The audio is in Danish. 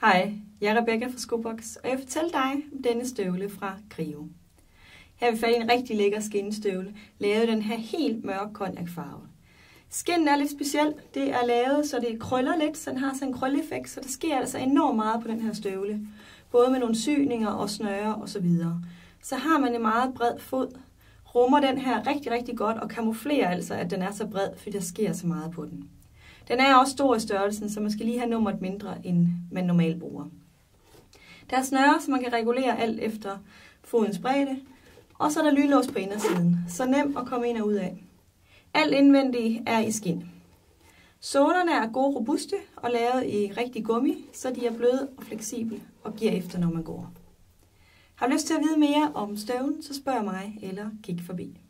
Hej, jeg er Rebecca fra Skobox, og jeg vil fortælle dig om denne støvle fra Grio. Her har vi fat i en rigtig lækker skinnestøvle, lavet i den her helt mørk konjakfarve. Skinnen er lidt speciel. Det er lavet, så det krøller lidt, så den har sådan en krølleffekt, så der sker altså enormt meget på den her støvle. Både med nogle syninger og snøre og så videre. Så har man en meget bred fod, rummer den her rigtig, rigtig godt og kamuflerer altså, at den er så bred, fordi der sker så meget på den. Den er også stor i størrelsen, så man skal lige have nummeret mindre, end man normalt bruger. Der er snøre, så man kan regulere alt efter fodens bredde, og så er der lynlås på indersiden, så nem at komme ind og ud af. Alt indvendigt er i skin. Sålerne er gode robuste og lavet i rigtig gummi, så de er bløde og fleksible og giver efter, når man går. Har du lyst til at vide mere om støvlen, så spørg mig eller kig forbi.